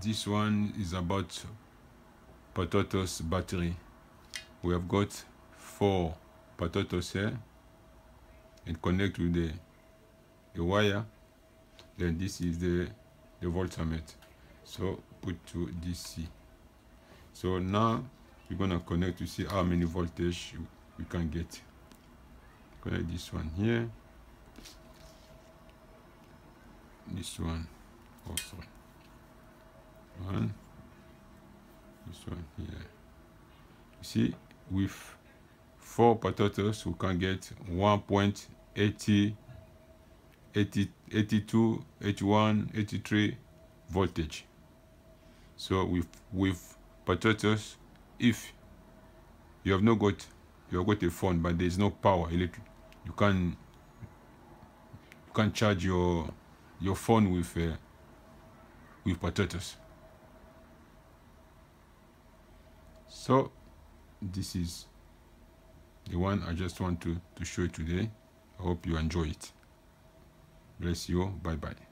this one is about potatoes battery. We have got four potatoes here and connect with the the wire. Then this is the the voltmeter. So put to dc so now we're gonna connect to see how many voltage we can get. Connect this one here. This one also one this one here. You see with four potatoes we can get 1.80 80 82 81 83 voltage. So with with potatoes if you have not got you have got a phone but there is no power electric you can you can charge your your phone with uh, with potatoes so this is the one i just want to to show you today. I hope you enjoy it. Bless you. Bye bye